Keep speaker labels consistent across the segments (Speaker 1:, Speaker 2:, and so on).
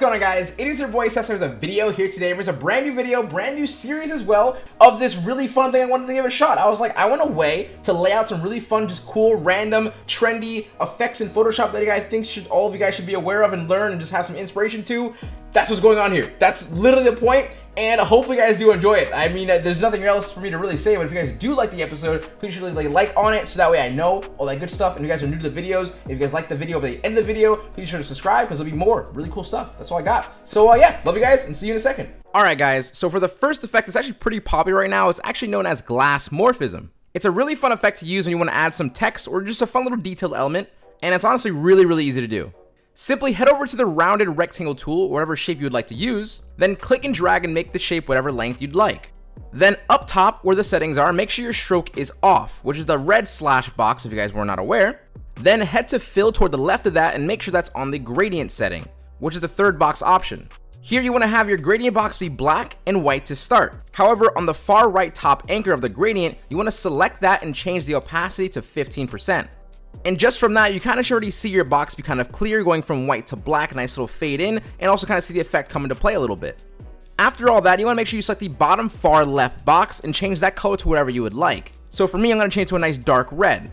Speaker 1: What's going on guys? It is your boy Seso with a video here today. There's a brand new video, brand new series as well of this really fun thing I wanted to give a shot. I was like, I want a way to lay out some really fun, just cool, random, trendy effects in Photoshop that you guys think should all of you guys should be aware of and learn and just have some inspiration to. That's what's going on here. That's literally the point and hopefully you guys do enjoy it. I mean, uh, there's nothing else for me to really say, but if you guys do like the episode, please should like like on it so that way I know all that good stuff. And if you guys are new to the videos, if you guys like the video by the end of the video, please sure to subscribe because there'll be more really cool stuff. That's all I got. So uh, yeah, love you guys and see you in a second. All right, guys. So for the first effect, it's actually pretty popular right now. It's actually known as glass morphism. It's a really fun effect to use when you want to add some text or just a fun little detailed element. And it's honestly really, really easy to do. Simply head over to the rounded rectangle tool, whatever shape you would like to use, then click and drag and make the shape whatever length you'd like. Then up top where the settings are, make sure your stroke is off, which is the red slash box if you guys were not aware. Then head to fill toward the left of that and make sure that's on the gradient setting, which is the third box option. Here you want to have your gradient box be black and white to start. However, on the far right top anchor of the gradient, you want to select that and change the opacity to 15%. And just from that, you kind of should already see your box be kind of clear, going from white to black, nice little fade in, and also kind of see the effect come into play a little bit. After all that, you want to make sure you select the bottom far left box and change that color to whatever you would like. So for me, I'm going to change to a nice dark red.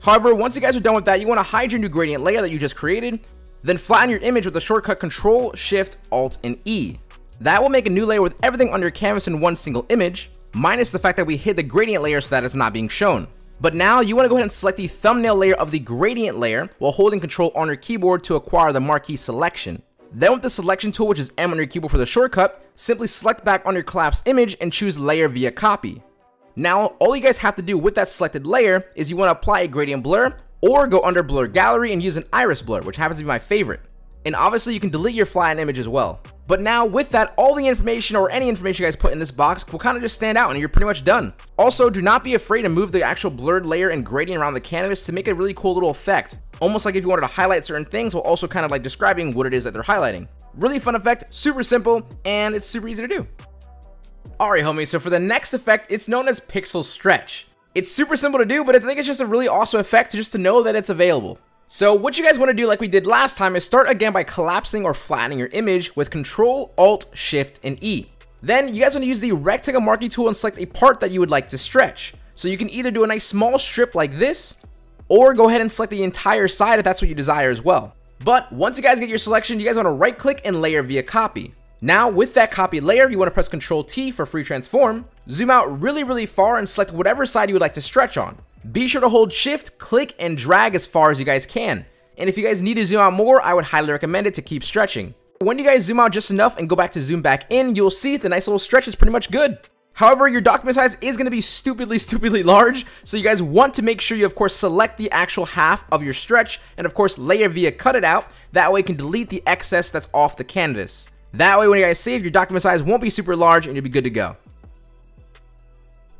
Speaker 1: However, once you guys are done with that, you want to hide your new gradient layer that you just created, then flatten your image with the shortcut Control, Shift, Alt, and E. That will make a new layer with everything on your canvas in one single image, minus the fact that we hid the gradient layer so that it's not being shown. But now you want to go ahead and select the thumbnail layer of the gradient layer while holding control on your keyboard to acquire the marquee selection. Then with the selection tool, which is M on your keyboard for the shortcut, simply select back on your collapsed image and choose layer via copy. Now, all you guys have to do with that selected layer is you want to apply a gradient blur or go under blur gallery and use an iris blur, which happens to be my favorite. And obviously you can delete your flat image as well. But now with that, all the information or any information you guys put in this box will kind of just stand out and you're pretty much done. Also, do not be afraid to move the actual blurred layer and gradient around the canvas to make a really cool little effect. Almost like if you wanted to highlight certain things while also kind of like describing what it is that they're highlighting. Really fun effect, super simple, and it's super easy to do. Alright homie, so for the next effect, it's known as Pixel Stretch. It's super simple to do, but I think it's just a really awesome effect just to know that it's available. So what you guys want to do like we did last time is start again by collapsing or flattening your image with Control, Alt, Shift, and E. Then you guys want to use the rectangle marquee tool and select a part that you would like to stretch. So you can either do a nice small strip like this, or go ahead and select the entire side if that's what you desire as well. But once you guys get your selection, you guys want to right click and layer via copy. Now with that copy layer, you want to press Ctrl T for free transform, zoom out really really far and select whatever side you would like to stretch on. Be sure to hold shift, click, and drag as far as you guys can. And if you guys need to zoom out more, I would highly recommend it to keep stretching. When you guys zoom out just enough and go back to zoom back in, you'll see the nice little stretch is pretty much good. However, your document size is going to be stupidly, stupidly large, so you guys want to make sure you, of course, select the actual half of your stretch, and of course, layer via cut it out. That way you can delete the excess that's off the canvas. That way, when you guys save, your document size won't be super large, and you'll be good to go.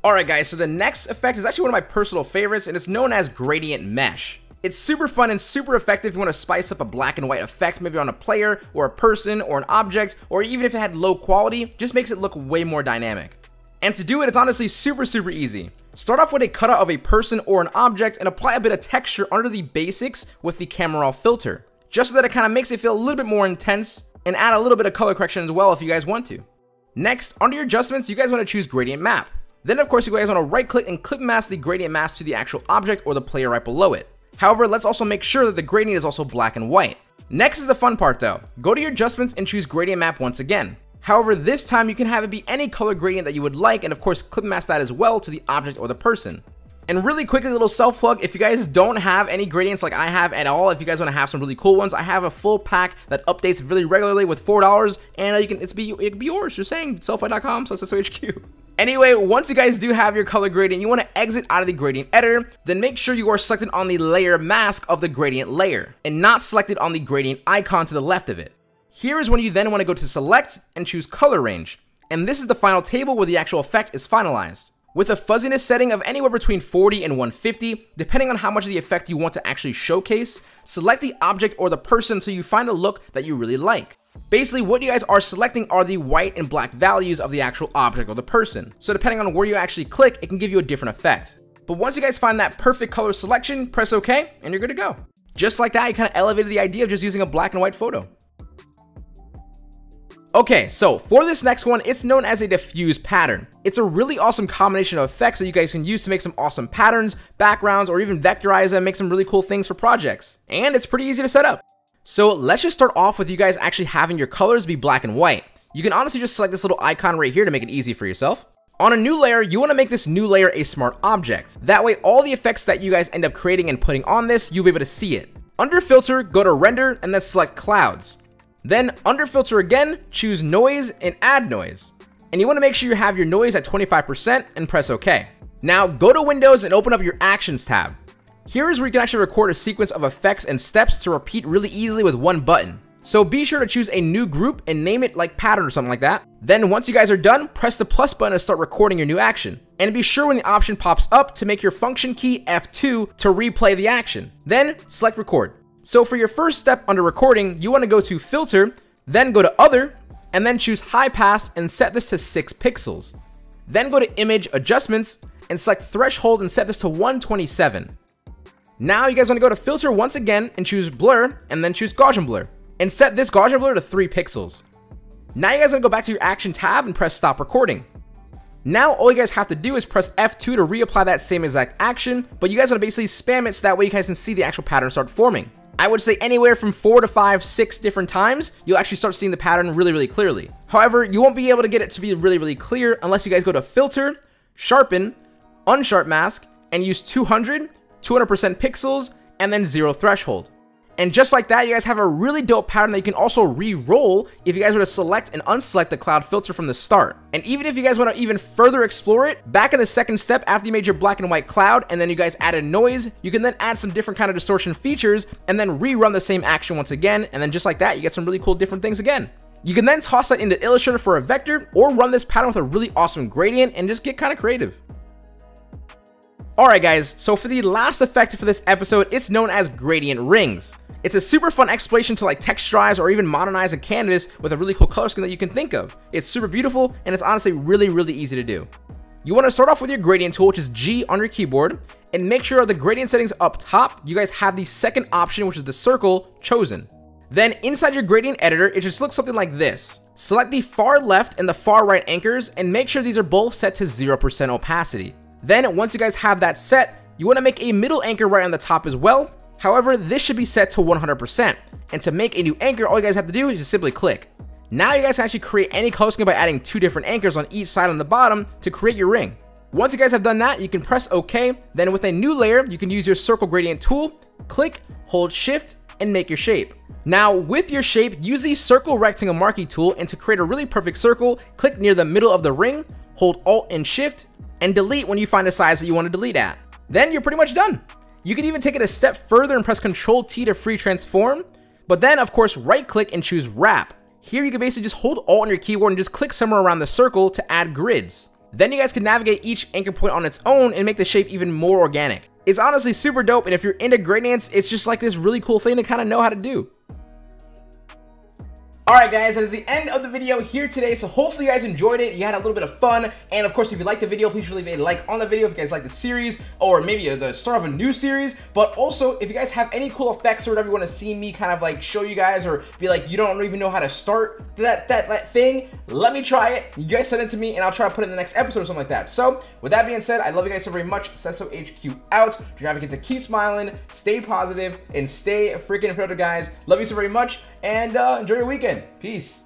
Speaker 1: Alright guys, so the next effect is actually one of my personal favorites, and it's known as Gradient Mesh. It's super fun and super effective if you want to spice up a black and white effect, maybe on a player, or a person, or an object, or even if it had low quality, just makes it look way more dynamic. And to do it, it's honestly super, super easy. Start off with a cutout of a person or an object and apply a bit of texture under the basics with the camera raw filter, just so that it kind of makes it feel a little bit more intense, and add a little bit of color correction as well if you guys want to. Next, under your adjustments, you guys want to choose Gradient Map. Then of course you guys want to right click and clip mask the gradient mask to the actual object or the player right below it. However, let's also make sure that the gradient is also black and white. Next is the fun part though. Go to your adjustments and choose gradient map once again. However, this time you can have it be any color gradient that you would like and of course clip mask that as well to the object or the person. And really quickly, little self plug, if you guys don't have any gradients like I have at all, if you guys want to have some really cool ones, I have a full pack that updates really regularly with $4 and you can, it's be, it can be yours, just saying, sellfy.com slash SOHQ. Anyway, once you guys do have your color gradient, you want to exit out of the gradient editor, then make sure you are selected on the layer mask of the gradient layer, and not selected on the gradient icon to the left of it. Here is when you then want to go to select and choose color range, and this is the final table where the actual effect is finalized. With a fuzziness setting of anywhere between 40 and 150, depending on how much of the effect you want to actually showcase, select the object or the person until you find a look that you really like. Basically, what you guys are selecting are the white and black values of the actual object or the person. So depending on where you actually click, it can give you a different effect. But once you guys find that perfect color selection, press OK, and you're good to go. Just like that, you kind of elevated the idea of just using a black and white photo. Okay, so for this next one, it's known as a diffuse pattern. It's a really awesome combination of effects that you guys can use to make some awesome patterns, backgrounds, or even vectorize them, make some really cool things for projects. And it's pretty easy to set up. So let's just start off with you guys actually having your colors be black and white. You can honestly just select this little icon right here to make it easy for yourself. On a new layer, you want to make this new layer a smart object. That way, all the effects that you guys end up creating and putting on this, you'll be able to see it. Under filter, go to render and then select clouds. Then under filter again, choose noise and add noise. And you wanna make sure you have your noise at 25% and press OK. Now go to Windows and open up your Actions tab. Here is where you can actually record a sequence of effects and steps to repeat really easily with one button. So be sure to choose a new group and name it like pattern or something like that. Then once you guys are done, press the plus button to start recording your new action. And be sure when the option pops up to make your function key F2 to replay the action. Then select record. So for your first step under recording, you want to go to filter, then go to other, and then choose high pass and set this to 6 pixels. Then go to image adjustments and select threshold and set this to 127. Now you guys want to go to filter once again and choose blur and then choose Gaussian blur and set this Gaussian blur to 3 pixels. Now you guys want to go back to your action tab and press stop recording. Now all you guys have to do is press F2 to reapply that same exact action, but you guys want to basically spam it so that way you guys can see the actual pattern start forming. I would say anywhere from four to five, six different times, you'll actually start seeing the pattern really, really clearly. However, you won't be able to get it to be really, really clear unless you guys go to Filter, Sharpen, Unsharp Mask, and use 200, 200% pixels, and then zero threshold. And just like that, you guys have a really dope pattern that you can also re-roll if you guys were to select and unselect the cloud filter from the start. And even if you guys want to even further explore it, back in the second step after you made your black and white cloud and then you guys added noise, you can then add some different kind of distortion features and then rerun the same action once again. And then just like that, you get some really cool different things again. You can then toss that into Illustrator for a vector or run this pattern with a really awesome gradient and just get kind of creative. Alright guys, so for the last effect for this episode, it's known as gradient rings. It's a super fun exploration to like texturize or even modernize a canvas with a really cool color scheme that you can think of. It's super beautiful and it's honestly really, really easy to do. You want to start off with your gradient tool, which is G on your keyboard, and make sure the gradient settings up top, you guys have the second option, which is the circle, chosen. Then inside your gradient editor, it just looks something like this. Select the far left and the far right anchors and make sure these are both set to 0% opacity. Then once you guys have that set, you want to make a middle anchor right on the top as well, However, this should be set to 100%. And to make a new anchor, all you guys have to do is just simply click. Now you guys can actually create any color scheme by adding two different anchors on each side on the bottom to create your ring. Once you guys have done that, you can press OK. Then with a new layer, you can use your circle gradient tool, click, hold shift, and make your shape. Now with your shape, use the circle rectangle marquee tool and to create a really perfect circle, click near the middle of the ring, hold alt and shift, and delete when you find a size that you want to delete at. Then you're pretty much done. You can even take it a step further and press Ctrl T to free transform, but then of course right click and choose wrap. Here you can basically just hold Alt on your keyboard and just click somewhere around the circle to add grids. Then you guys can navigate each anchor point on its own and make the shape even more organic. It's honestly super dope and if you're into gradients, it's just like this really cool thing to kind of know how to do. Alright guys, that is the end of the video here today, so hopefully you guys enjoyed it, you had a little bit of fun, and of course if you liked the video, please leave a like on the video if you guys like the series, or maybe the start of a new series, but also if you guys have any cool effects or whatever you want to see me kind of like show you guys, or be like, you don't even know how to start that, that, that thing, let me try it, you guys send it to me, and I'll try to put it in the next episode or something like that. So, with that being said, I love you guys so very much, Seso HQ out, you're to keep smiling, stay positive, and stay freaking productive guys, love you so very much, and uh, enjoy your weekend. Peace.